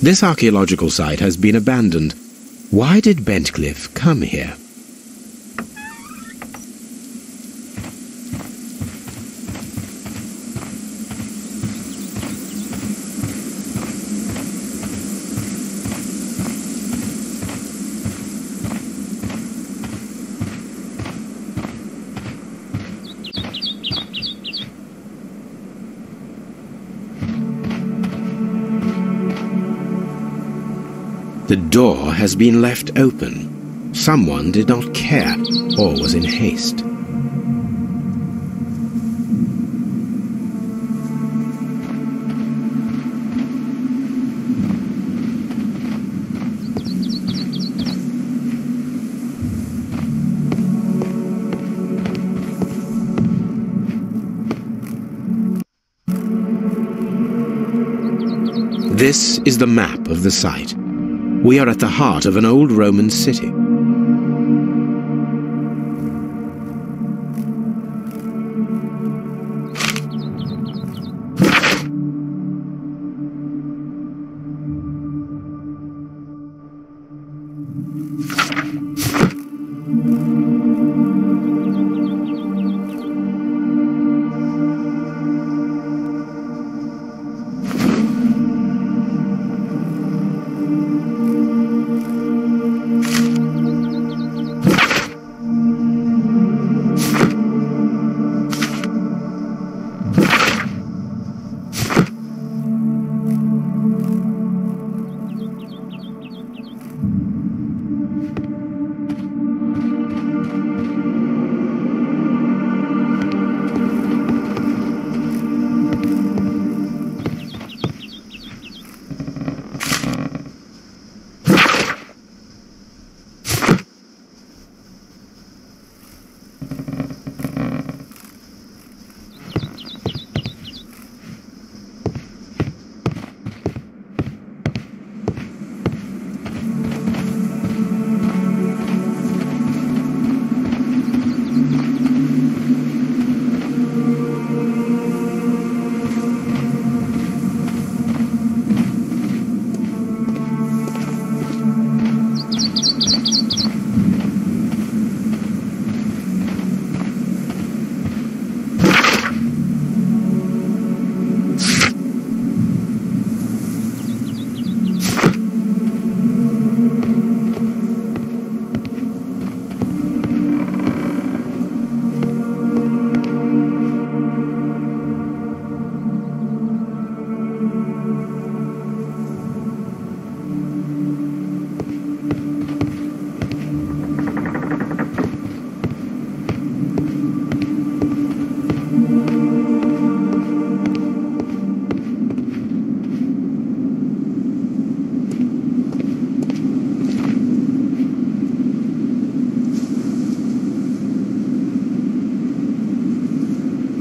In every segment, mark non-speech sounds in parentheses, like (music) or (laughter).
This archaeological site has been abandoned. Why did Bentcliffe come here? Door has been left open. Someone did not care or was in haste. This is the map of the site. We are at the heart of an old Roman city.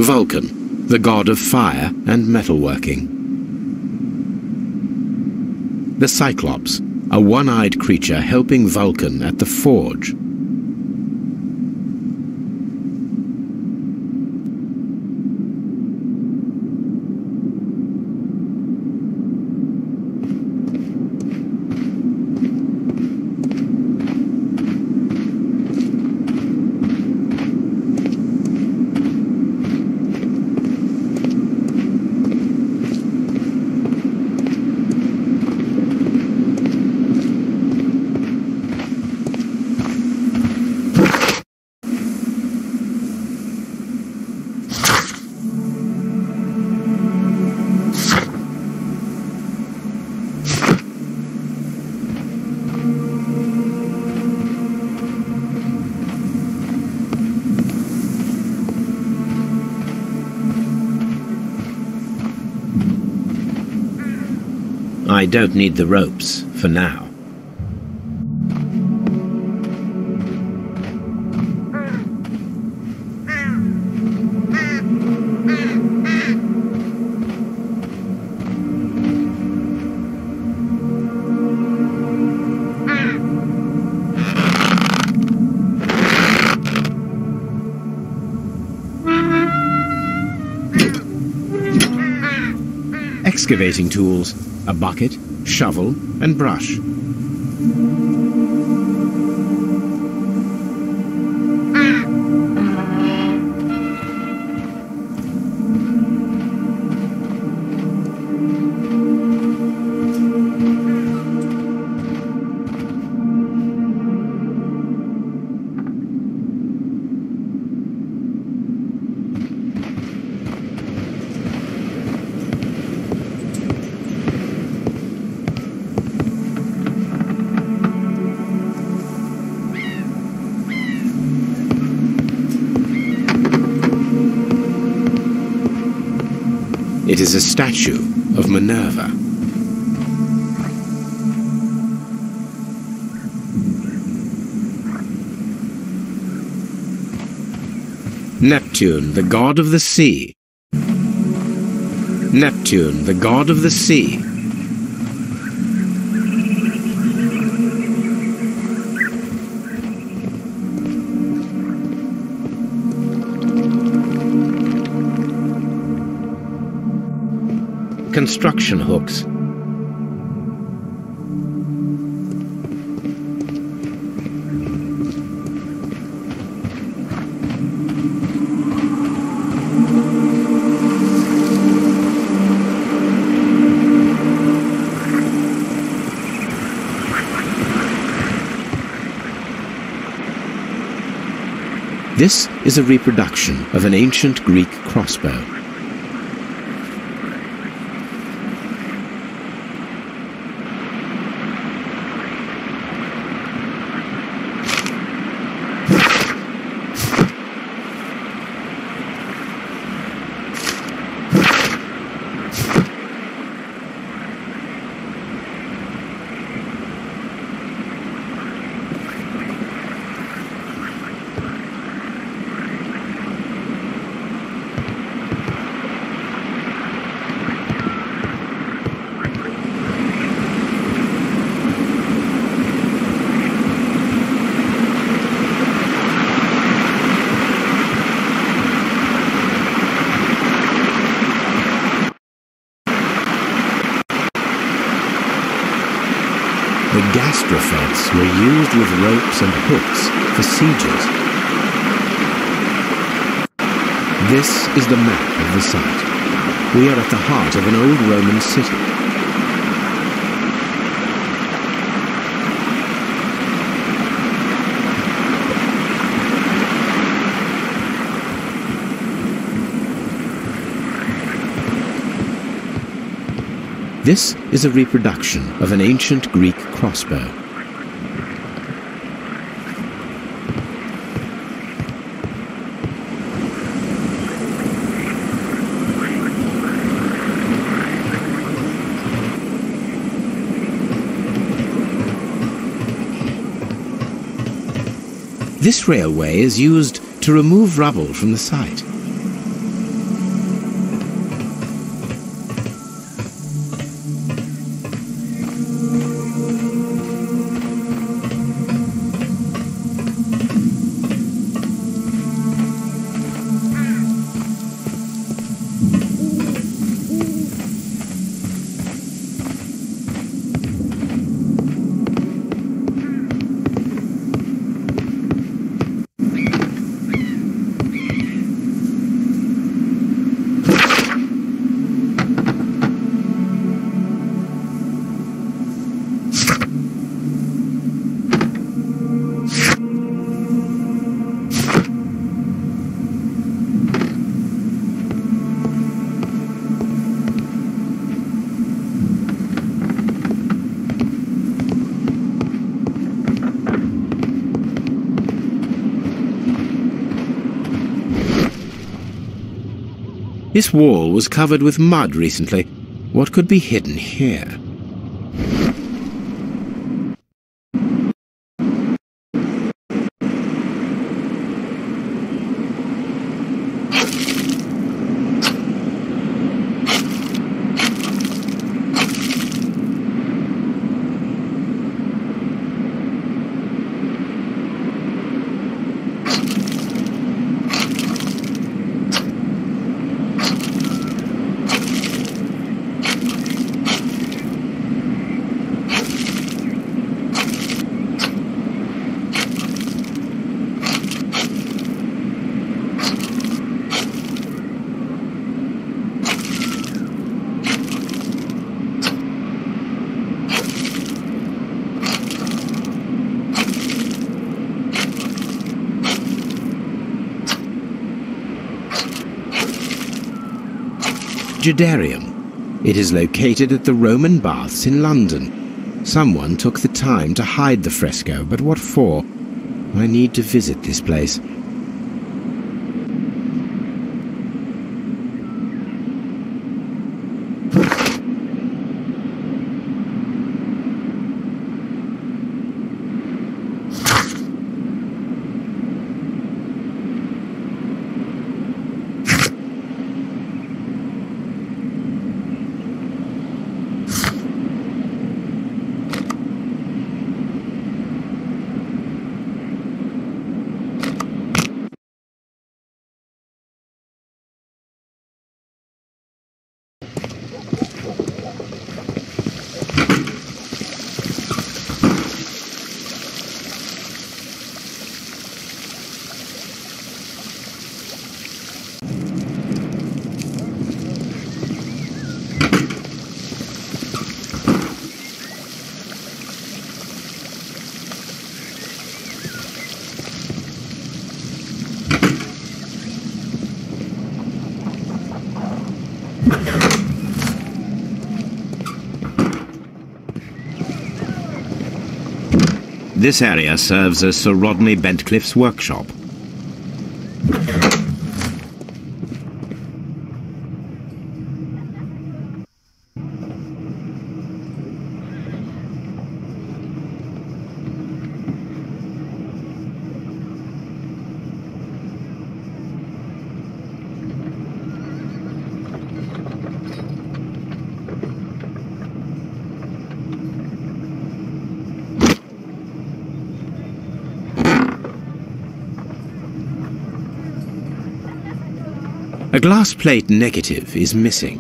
Vulcan, the god of fire and metalworking. The Cyclops, a one-eyed creature helping Vulcan at the forge. Don't need the ropes for now. Excavating tools, a bucket, shovel, and brush. It is a statue of Minerva. Neptune, the god of the sea. Neptune, the god of the sea. Construction hooks. This is a reproduction of an ancient Greek crossbow. The gastraphetes were used with ropes and hooks for sieges. This is the map of the site. We are at the heart of an old Roman city. This is a reproduction of an ancient Greek crossbow. This railway is used to remove rubble from the site. This wall was covered with mud recently. What could be hidden here? Frigidarium. It is located at the Roman Baths in London. Someone took the time to hide the fresco, but what for? I need to visit this place. This area serves as Sir Rodney Bentcliffe's workshop. Glass plate negative is missing.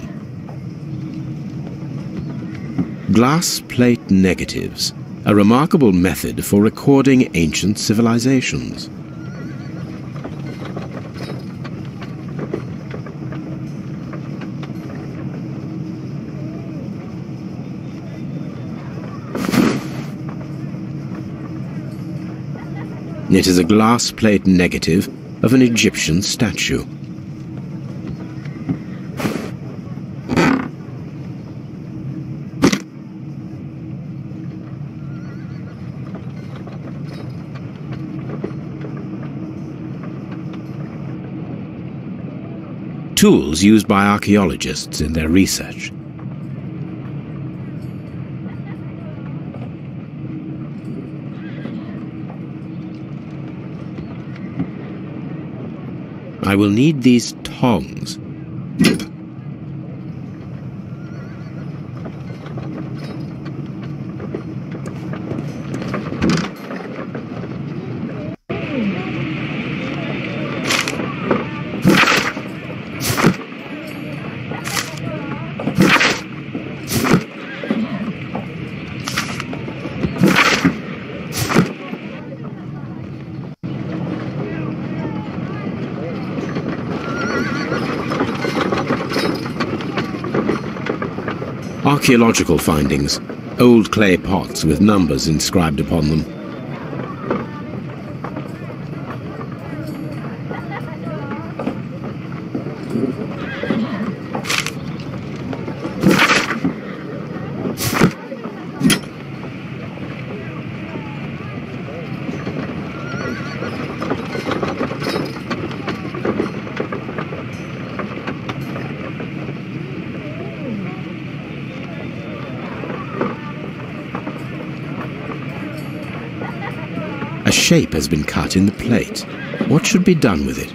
Glass plate negatives, a remarkable method for recording ancient civilizations. It is a glass plate negative of an Egyptian statue. Tools used by archaeologists in their research. I will need these tongs. Archaeological findings. Old clay pots with numbers inscribed upon them. A shape has been cut in the plate. What should be done with it?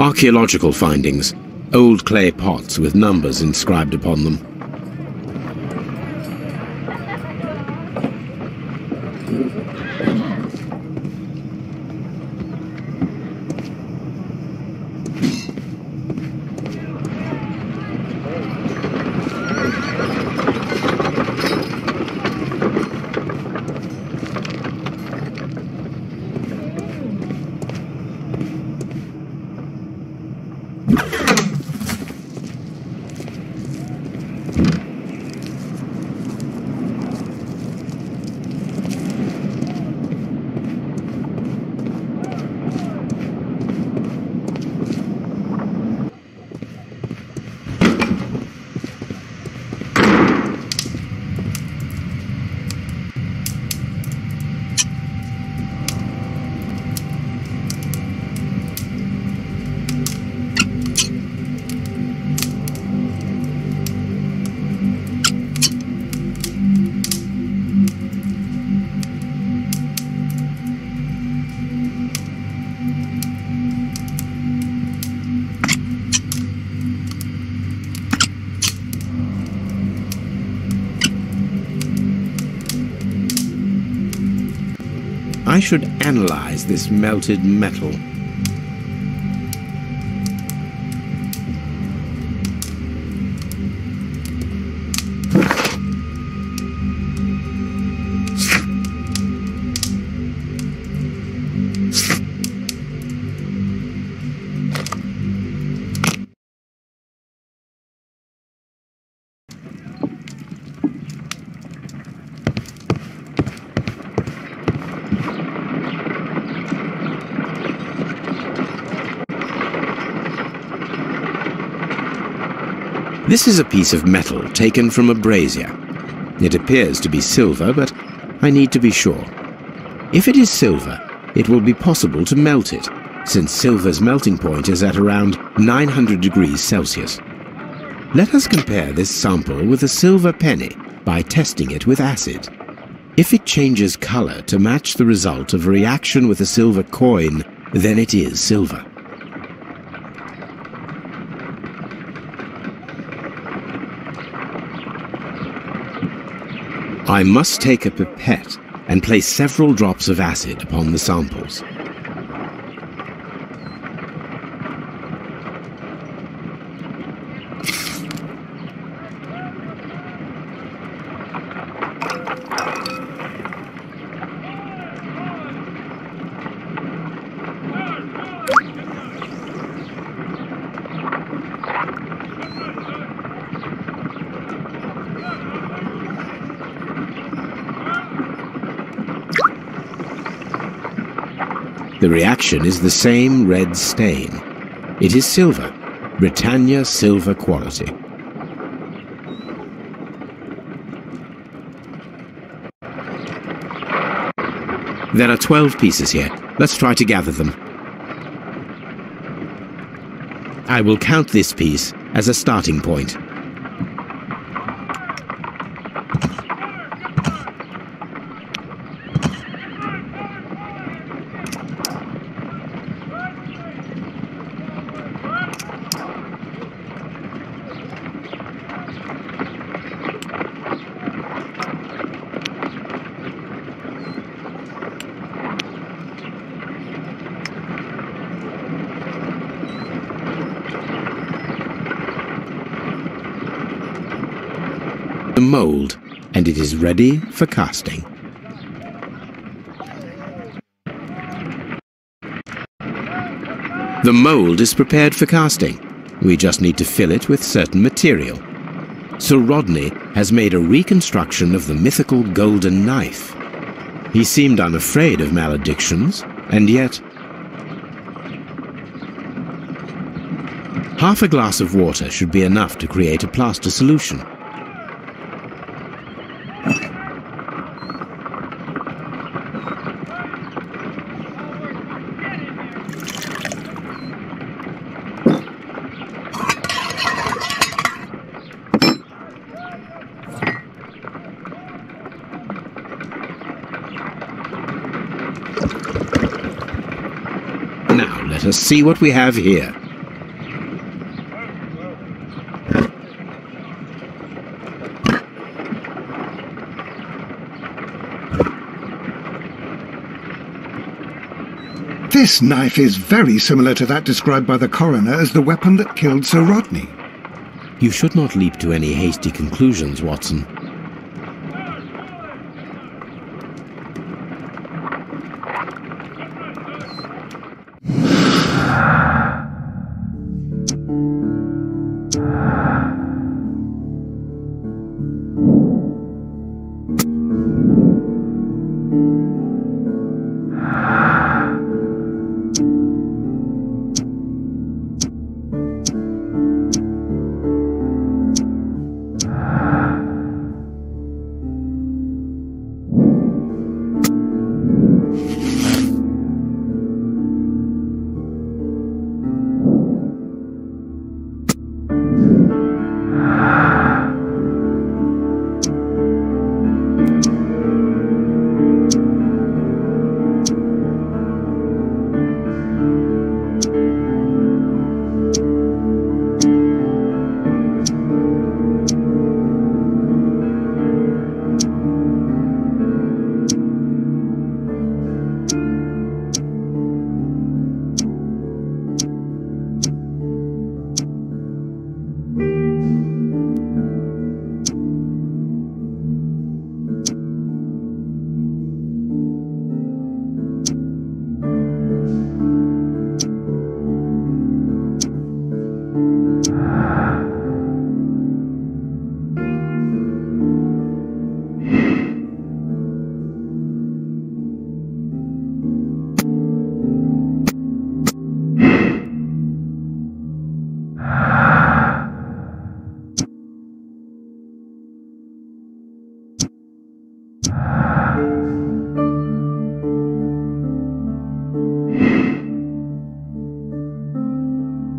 Archaeological findings. Old clay pots with numbers inscribed upon them. I should analyze this melted metal. This is a piece of metal taken from a brazier. It appears to be silver, but I need to be sure. If it is silver, it will be possible to melt it, since silver's melting point is at around 900 degrees Celsius. Let us compare this sample with a silver penny by testing it with acid. If it changes color to match the result of a reaction with a silver coin, then it is silver. I must take a pipette and place several drops of acid upon the samples. The reaction is the same red stain. It is silver, Britannia silver quality. There are 12 pieces here. Let's try to gather them. I will count this piece as a starting point. The mold and it is ready for casting. The mold is prepared for casting. We just need to fill it with certain material. Sir Rodney has made a reconstruction of the mythical golden knife. He seemed unafraid of maledictions, and yet... Half a glass of water should be enough to create a plaster solution. Now us see what we have here. This knife is very similar to that described by the coroner as the weapon that killed Sir Rodney. You should not leap to any hasty conclusions, Watson.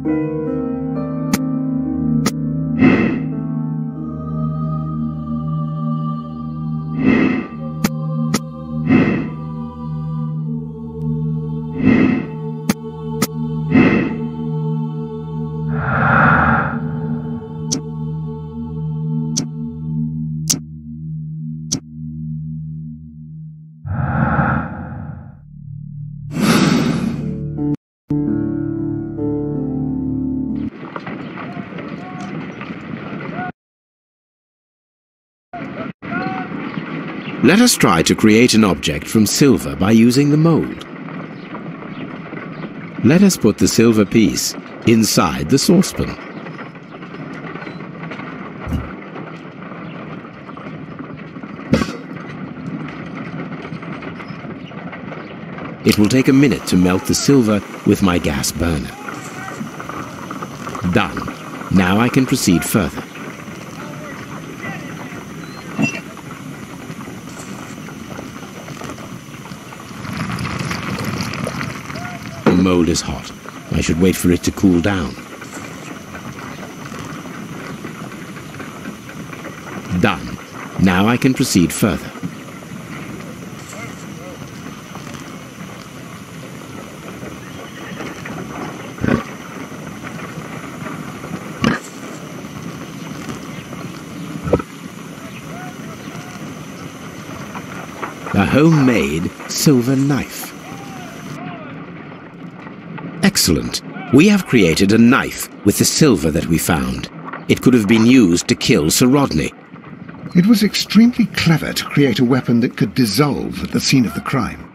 Música Let us try to create an object from silver by using the mold. Let us put the silver piece inside the saucepan. It will take a minute to melt the silver with my gas burner. Done. Now I can proceed further. Mold is hot. I should wait for it to cool down. Done. Now I can proceed further. A homemade silver knife. Excellent. We have created a knife with the silver that we found. It could have been used to kill Sir Rodney. It was extremely clever to create a weapon that could dissolve at the scene of the crime.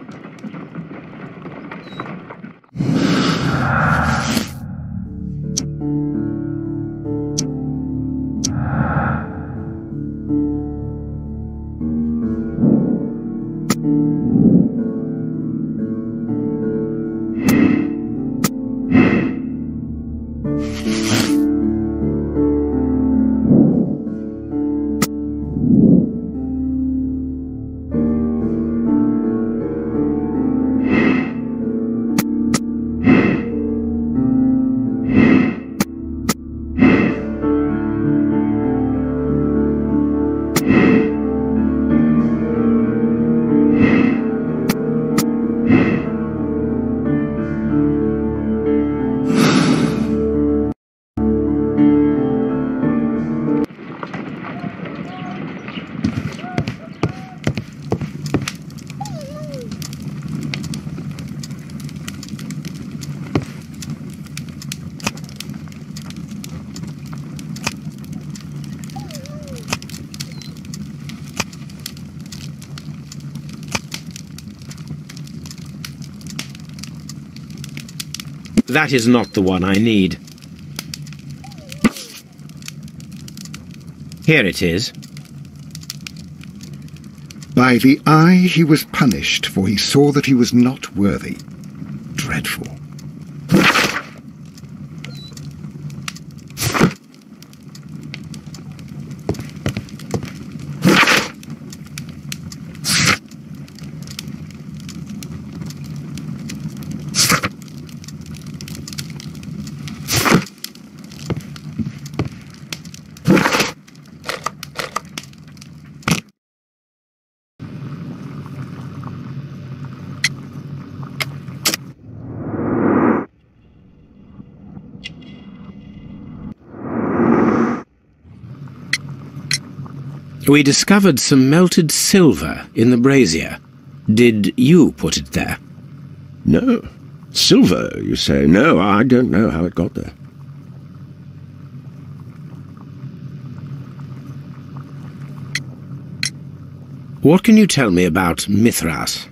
That is not the one I need. Here it is. By the eye he was punished, for he saw that he was not worthy. Dreadful. We discovered some melted silver in the brazier. Did you put it there? No. Silver, you say? No, I don't know how it got there. What can you tell me about Mithras?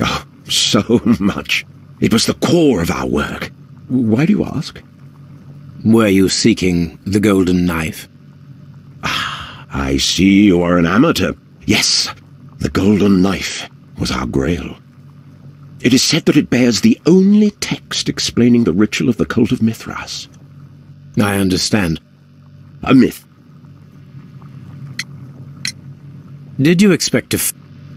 Oh, (laughs) so much. It was the core of our work. Why do you ask? Were you seeking the golden knife? I see you are an amateur. Yes, the golden knife was our grail. It is said that it bears the only text explaining the ritual of the cult of Mithras. I understand. A myth. Did you expect to f-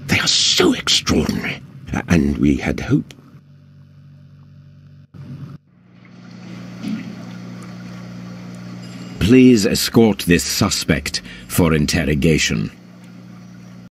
They are so extraordinary. And we had hoped. Please escort this suspect for interrogation.